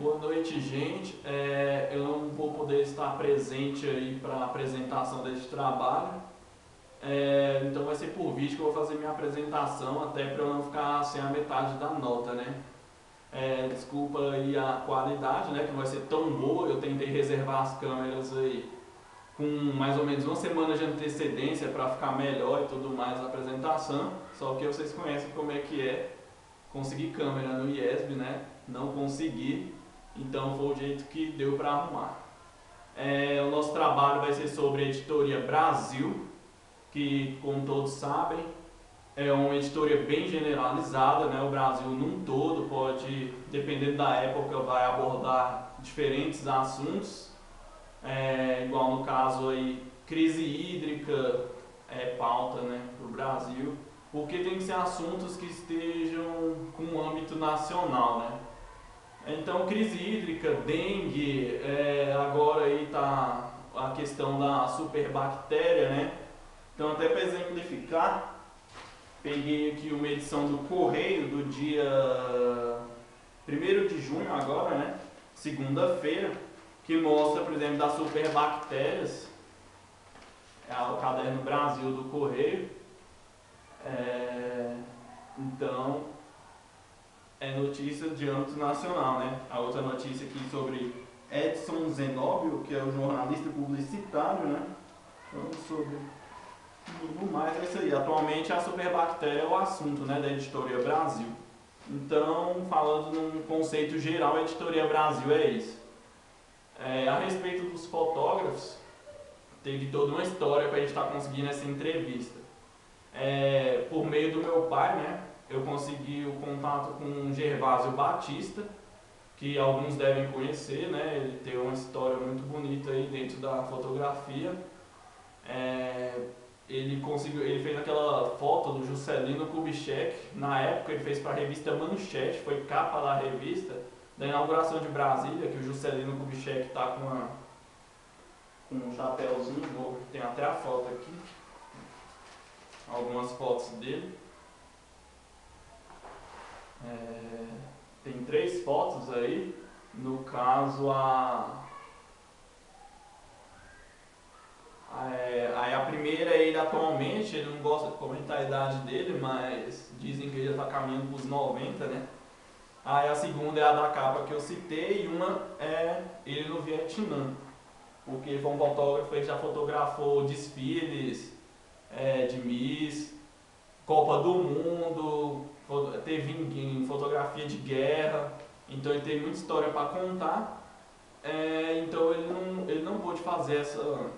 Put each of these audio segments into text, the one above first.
Boa noite, gente. É, eu não vou poder estar presente aí para a apresentação desse trabalho. É, então vai ser por vídeo que eu vou fazer minha apresentação, até para eu não ficar sem a metade da nota, né? É, desculpa aí a qualidade, né? Que não vai ser tão boa. Eu tentei reservar as câmeras aí com mais ou menos uma semana de antecedência para ficar melhor e tudo mais a apresentação. Só que vocês conhecem como é que é conseguir câmera no IESB, né? Não consegui, então foi o jeito que deu para arrumar. É, o nosso trabalho vai ser sobre a editoria Brasil, que como todos sabem é uma editoria bem generalizada, né? O Brasil num todo pode, dependendo da época, vai abordar diferentes assuntos, é, igual no caso aí crise hídrica é pauta, né, para o Brasil porque tem que ser assuntos que estejam com âmbito nacional, né? Então, crise hídrica, dengue, é, agora aí está a questão da superbactéria, né? Então, até para exemplificar, peguei aqui uma edição do Correio do dia 1 de junho agora, né? Segunda-feira, que mostra, por exemplo, das superbactérias. É o caderno Brasil do Correio notícia de âmbito nacional, né? A outra notícia aqui sobre Edson Zenóbio, que é o jornalista publicitário, né? Falando sobre tudo mais, é isso aí. Atualmente a superbactéria é o assunto né, da Editoria Brasil. Então, falando num conceito geral, a Editoria Brasil é isso. É, a respeito dos fotógrafos, teve toda uma história para a gente estar tá conseguindo essa entrevista é, por meio do meu pai, né, eu consegui o contato com Gervásio Batista, que alguns devem conhecer, né, ele tem uma história muito bonita aí dentro da fotografia. É, ele conseguiu, ele fez aquela foto do Juscelino Kubitschek, na época ele fez para a revista Manchete, foi capa da revista, da inauguração de Brasília, que o Juscelino Kubitschek está com, uma, com um chapéuzinho, tem até a foto aqui algumas fotos dele. É, tem três fotos aí. No caso, a, é, aí a primeira ele atualmente, ele não gosta de comentar a idade dele, mas dizem que ele já está caminhando para os 90, né? Aí a segunda é a da capa que eu citei e uma é ele no Vietnã. Porque foi um fotógrafo que já fotografou desfiles é, de Miss, Copa do Mundo, teve em, em fotografia de guerra, então ele tem muita história para contar. É, então ele não, ele não pôde fazer essa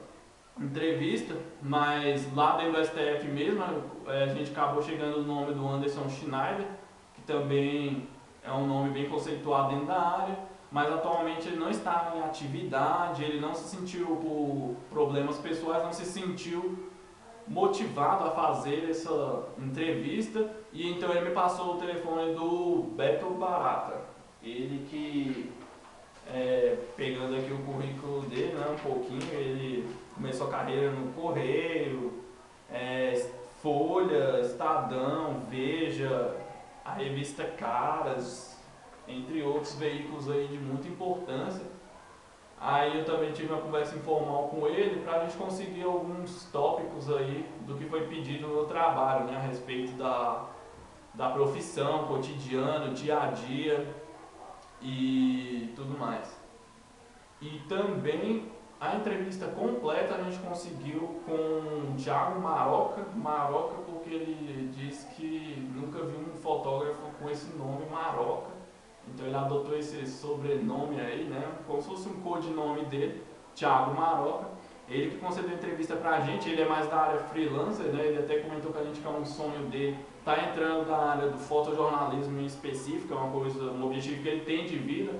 entrevista, mas lá dentro do STF mesmo, é, a gente acabou chegando no nome do Anderson Schneider, que também é um nome bem conceituado dentro da área, mas atualmente ele não está em atividade, ele não se sentiu por problemas pessoais, não se sentiu motivado a fazer essa entrevista e então ele me passou o telefone do Beto Barata. Ele que, é, pegando aqui o currículo dele, né, um pouquinho, ele começou a carreira no Correio, é, Folha, Estadão, Veja, a revista Caras, entre outros veículos aí de muita importância. Aí eu também tive uma conversa informal com ele para a gente conseguir alguns tópicos aí do que foi pedido no trabalho, né, a respeito da, da profissão, cotidiano, dia a dia e tudo mais. E também a entrevista completa a gente conseguiu com o Thiago Maroca, Maroca porque ele disse que nunca viu um fotógrafo com esse nome Maroca então ele adotou esse sobrenome aí, né? Como se fosse um codinome dele, Thiago Maroca. Ele que concedeu entrevista pra gente, ele é mais da área freelancer, né? Ele até comentou com a gente que é um sonho dele tá entrando na área do fotojornalismo em específico, é uma coisa, um objetivo que ele tem de vida,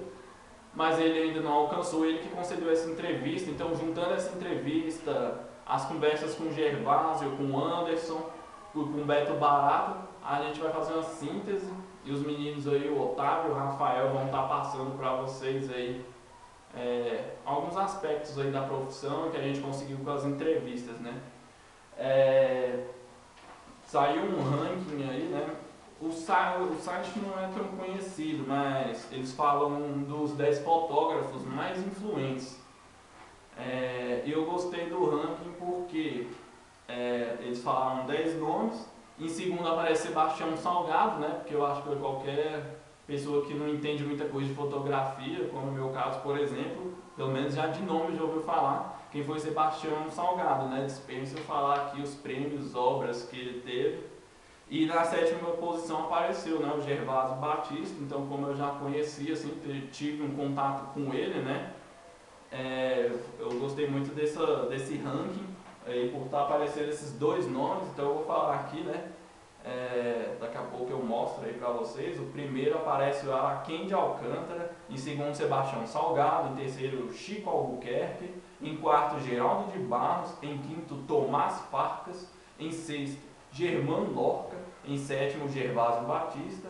mas ele ainda não alcançou, ele que concedeu essa entrevista, então juntando essa entrevista, as conversas com o Gervásio, com o Anderson, com o Beto Barato, a gente vai fazer uma síntese e os meninos aí, o Otávio e o Rafael, vão estar passando para vocês aí é, alguns aspectos aí da profissão que a gente conseguiu com as entrevistas, né? É, saiu um ranking aí, né? o, site, o site não é tão conhecido, mas eles falam dos 10 fotógrafos mais influentes. É, eu gostei do ranking porque é, eles falaram 10 nomes. Em segundo aparece Sebastião Salgado, né? Porque eu acho que qualquer pessoa que não entende muita coisa de fotografia, como no meu caso, por exemplo, pelo menos já de nome já ouviu falar, quem foi Sebastião Salgado, né? Dispensa eu falar aqui os prêmios, obras que ele teve. E na sétima posição apareceu né, o Gervásio Batista, então como eu já conhecia, assim, tive um contato com ele, né? É, eu gostei muito dessa, desse ranking, aí, por estar aparecendo esses dois nomes, então eu vou falar aqui, né? É, daqui a pouco eu mostro aí para vocês. O primeiro aparece o Araquém de Alcântara, em segundo Sebastião Salgado, em terceiro Chico Albuquerque, em quarto Geraldo de Barros, em quinto Tomás Farcas, em sexto Germano Lorca, em sétimo Gervásio Batista,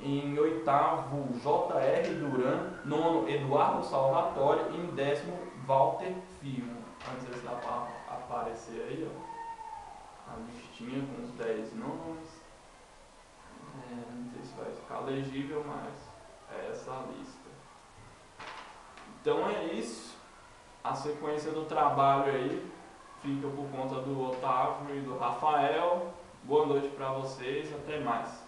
em oitavo J.R. Duran, nono Eduardo Salvatore em décimo Walter Firmo. Antes desse dá para aparecer aí, ó, a listinha com os 10 nomes. É, não sei se vai ficar legível, mas é essa a lista. Então é isso. A sequência do trabalho aí fica por conta do Otávio e do Rafael. Boa noite para vocês, até mais.